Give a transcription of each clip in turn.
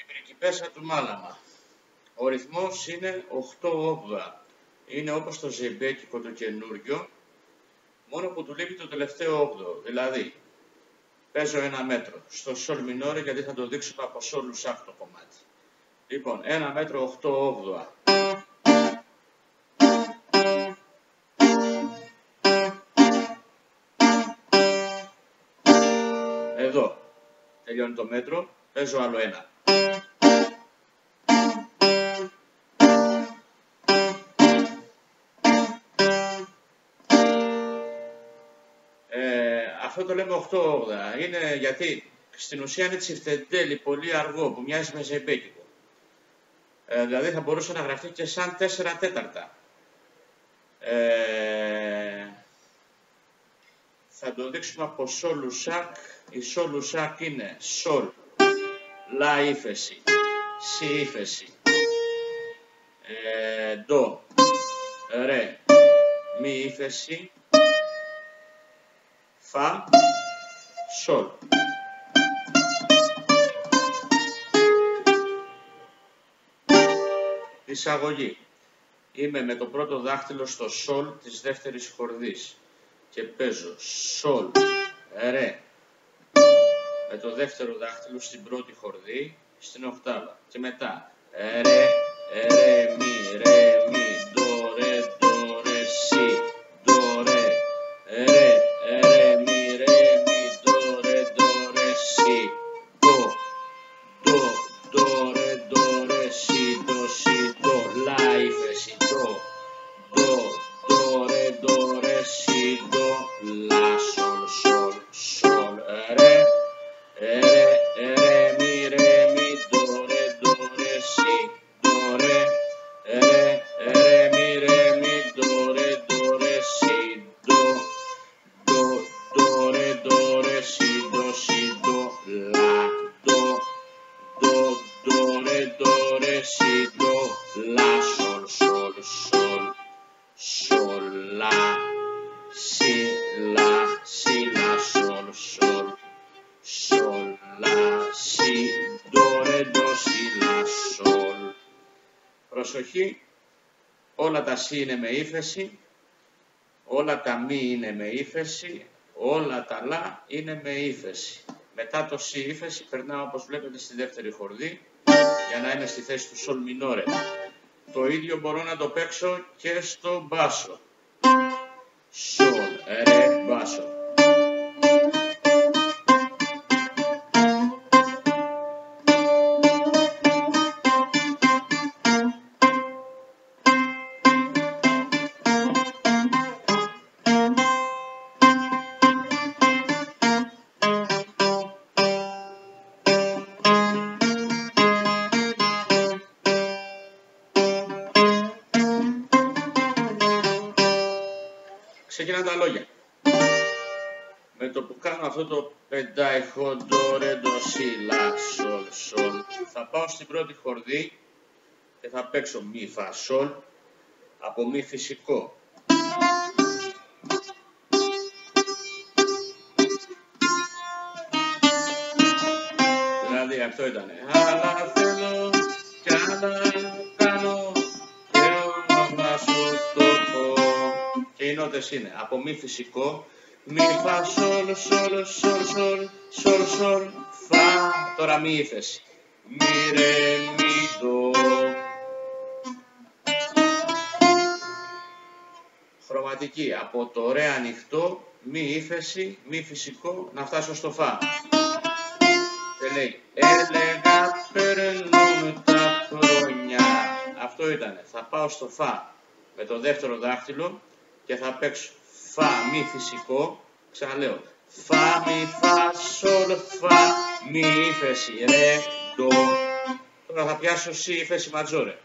Η πριγκιπέσα του Μάλαμα. Ο ρυθμός είναι 8-8. Είναι όπως το ζεμπέκικο το καινούριο, μόνο που του λείπει το τελευταίο 8. Δηλαδή, παίζω ένα μέτρο στο σολ μινόρε γιατί θα το δείξουμε από σολ λουσάκ το κομμάτι. Λοιπόν, ένα μέτρο 8 8 Εδώ τελειώνει το μέτρο, παίζω άλλο ένα. Ε, αυτό το λέμε 8-8. Είναι γιατί; Στην ουσία είναι τσιφτεντέλη, πολύ αργό, που μοιάζει με ζεμπέκικο. Ε, δηλαδή θα μπορούσε να γραφτεί και σαν 4 τέταρτα. Ε, θα το δείξουμε από σολουσάκ. Η σολουσάκ είναι σολ, λα ύφεση, σι ύφεση, ε, ντο, ρε, μη ύφεση, φα, σολ. Εισαγωγή. Είμαι με το πρώτο δάχτυλο στο σολ της δεύτερης χορδής και παίζω σολ, ρε, με το δεύτερο δάχτυλο στην πρώτη χορδή, στην οκτάβα. Και μετά, ρε, ρε, μη, ρε, μη, Προσοχή, όλα τα σι είναι με ύφεση, όλα τα μη είναι με ύφεση, όλα τα λα είναι με ύφεση. Μετά το σι ύφεση περνάω όπως βλέπετε στη δεύτερη χορδή για να είμαι στη θέση του σολ μινόρε. Το ίδιο μπορώ να το παίξω και στο μπάσο. Σολ, ρε, μπάσο. Ξεκινάνε τα λόγια. Με το που κάνω αυτό το πεντάιχο ντο ρε ντο σι λα σολ σολ θα πάω στην πρώτη χορδή και θα παίξω μη φα σολ από μη φυσικό. Δηλαδή αυτό ήταν. Αλλά θέλω κι άλλα κάνω και όνομα σου το πω. Και οι νότες είναι από μη φυσικό, μη φα σολ σολ σολ σολ σολ σολ φα. Τώρα μη ύφεση. Μη ρε μη δω. Χρωματική από το ρε ανοιχτό, μη ύφεση, μη φυσικό, να φτάσω στο φα. Και λέει, έλεγα περνούν τα χρόνια. Αυτό ήτανε. Θα πάω στο φα με το δεύτερο δάχτυλο και θα παίξω φα μη φυσικό. Ξαναλέω, φα μη φα σολ φα μη ύφεση ρε ντο. Τώρα θα πιάσω σι ύφεση ματζόρε.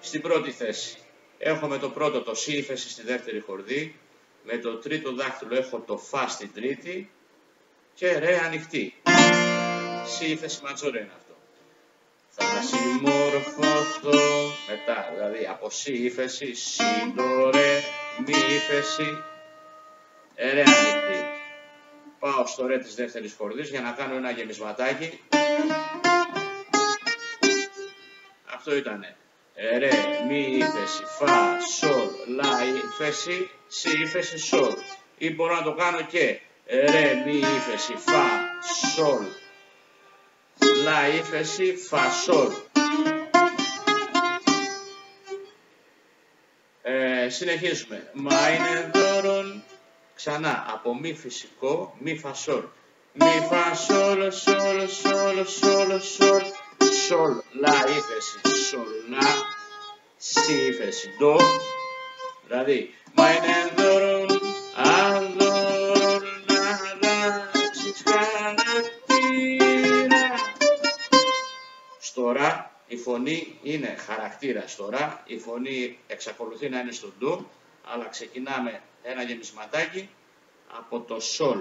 Στην πρώτη θέση. Έχω με το πρώτο το σι ύφεση στη δεύτερη χορδή. Με το τρίτο δάχτυλο έχω το φα στην τρίτη και ρε ανοιχτή. Σι ύφεση ματζόρε είναι αυτό. Θα συμμορφωθώ μετά, δηλαδή από σι ύφεση, σι ντο ρε, μη ύφεση, ε, ρε ανοιχτή. Πάω στο ρε της δεύτερης χορδής για να κάνω ένα γεμισματάκι. Αυτό ήταν ρε, μη ύφεση, φα, σολ, λα, ύφεση, σι, ύφεση, σολ. Ή μπορώ να το κάνω και ρε, μη ύφεση, φα, σολ, λα, ύφεση, φα, σολ. Ε, συνεχίζουμε. Μα είναι δώρον ξανά από μη φυσικό, μη φασόλ. Μη φασόλ, σόλ, σόλ, σόλ, σόλ, σόλ, λα ύφεση, σόλ, λα, σι ύφεση, ντο. Δηλαδή, μα είναι δώρον, η φωνή είναι χαρακτήρας στο ρα, η φωνή εξακολουθεί να είναι στο ντο, αλλά ξεκινάμε ένα γεμισματάκι από το σολ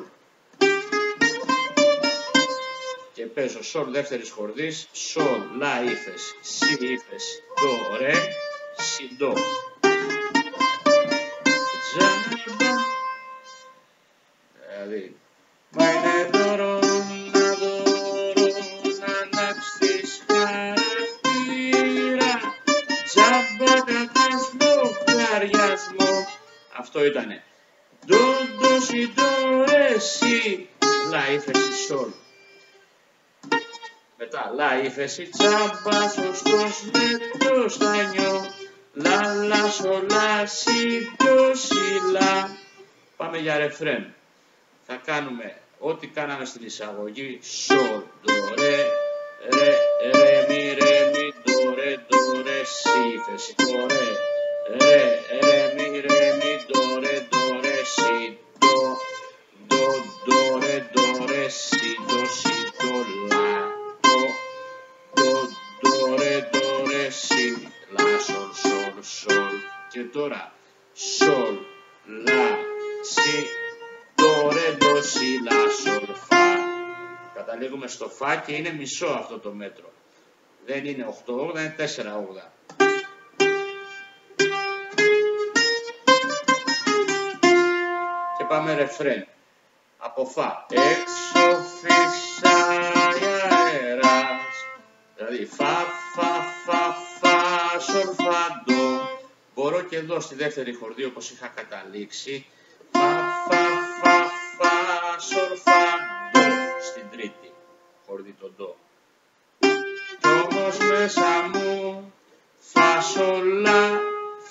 και παίζω σολ δεύτερης χορδής, σολ, λα ύφεση, σι ύφεση, ντο, ρε, σι, ντο. Μετά, λα ύφεση τσάμπα, σωστός με το στανιό. Λα, λα, σο, λα, σι, το, σι, λα. Πάμε για ρεφρέν. Θα κάνουμε ό,τι κάναμε στην εισαγωγή. Σο, το, ρε, ρε, ρε, μη, ρε, μη, το, ρε, το, ρε, σι, ύφεση, το, ρε. Ρε, ρε, μη, ρε, τώρα, σολ, λα, σι, το, ρε, ντο, σι, λα, σολ, φα. Καταλήγουμε στο φα και είναι μισό αυτό το μέτρο. Δεν είναι 8 είναι 4 όγδα. Και πάμε ρεφρέν. Από φα. Έξω φυσάει αέρας. Δηλαδή φα, φα, φα, φα, σολ, φα, ντο. Μπορώ και εδώ στη δεύτερη χορδή όπως είχα καταλήξει. Φα, φα, φα, φα, σορ, φα, ντο. Στην τρίτη χορδή το ντο. Κι όμως μέσα μου φασολά,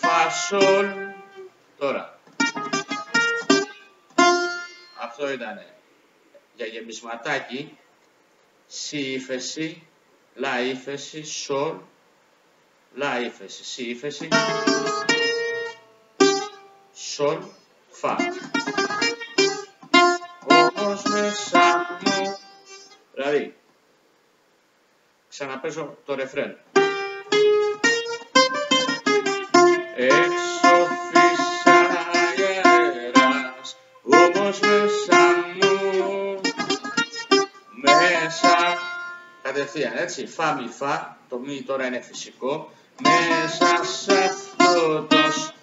φασολ. Τώρα. Αυτό ήταν για γεμισματάκι. Σι ύφεση, λα ύφεση, σολ, λα ύφεση, σι ύφεση, σολ, φα. Όπως μέσα μου, δηλαδή, ξαναπέσω το ρεφρέν. Έξω φυσάει αέρας, όμως μέσα μου, μέσα, κατευθείαν έτσι, φα μη φα, το μη τώρα είναι φυσικό, μέσα σε αυτός το σπίτι.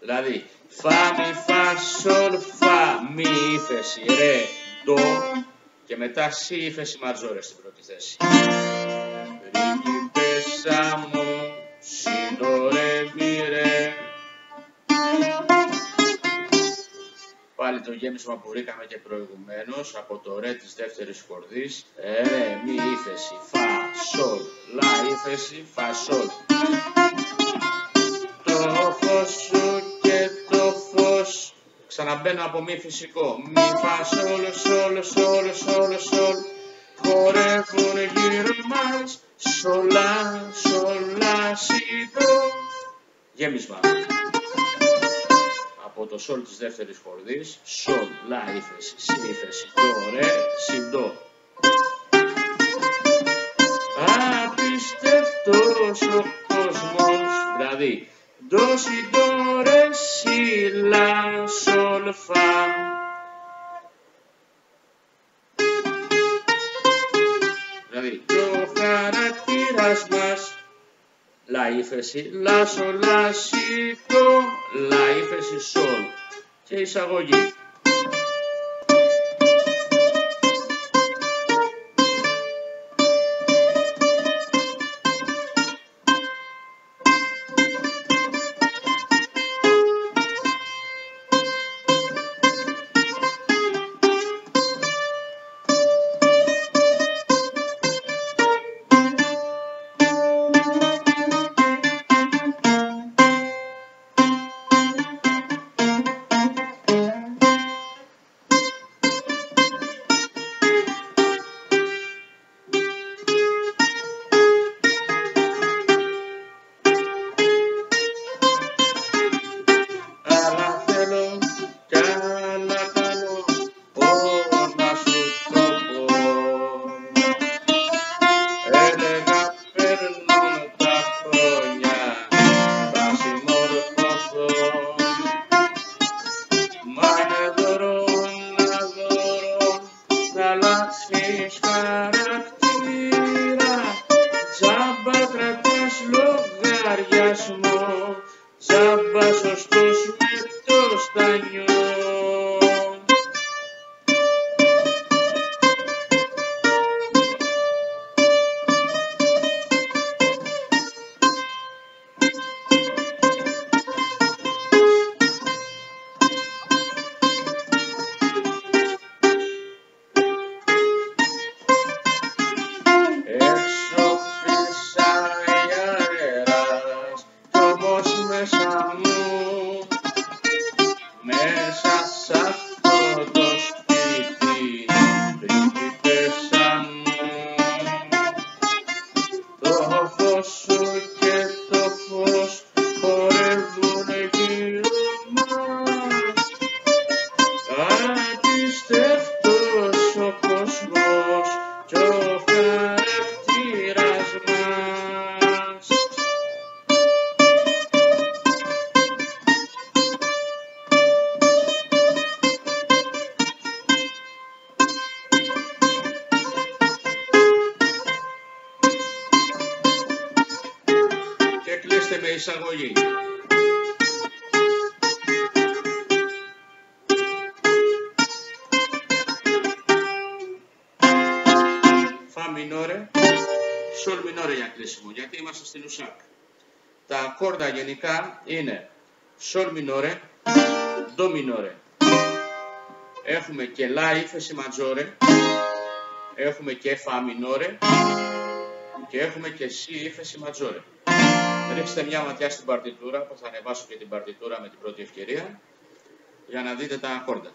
Δηλαδή, φα, μη, φα, σολ, φα, μη, ύφεση, ρε, ντο και μετά σι, ύφεση, μαρζόρε στην πρώτη θέση. Πρίγκιπεσσα μου, σι, ντο, ρε, μη, ρε. Πάλι το γέμισμα που βρήκαμε και προηγουμένως από το ρε της δεύτερης χορδής. Ρε, μη, ύφεση, φα, σολ, λα, ύφεση, φα, σολ. Ξαναμπαίνω από μη φυσικό. Μη, φας, σολ, σολ, σολ, σολ, σολ. Χορεύουν γύρω μας. Σολά, σολά, σιτό. Γέμισμα. Από το σολ της δεύτερης χορδής. Σολ, λα, ύφεση, σι, ύφεση, το, ρε, σι, ντο. Απίστευτος ο κόσμος, δηλαδή ντο, σι, ντο, ρε, σι, λα, σολ, φα. Δηλαδή και ο χαρακτήρας μας λα ύφεση, λα, σολ, λα, σι, ντο, λα ύφεση, σολ και εισαγωγή. θαλάσσιες χαρακτήρα Τζάμπα κρατάς λογαριασμός. Τζάμπα σωστός με το στανιό εισαγωγή. Φα μινόρε, σολ μινόρε για κλείσιμο, γιατί είμαστε στην ουσάκ. Τα ακόρτα γενικά είναι σολ μινόρε, ντο μινόρε. Έχουμε και λα ύφεση ματζόρε, έχουμε και φα μινόρε και έχουμε και σι ύφεση ματζόρε. Ρίξτε μια ματιά στην παρτιτούρα, που θα ανεβάσω και την παρτιτούρα με την πρώτη ευκαιρία, για να δείτε τα ακόρτα.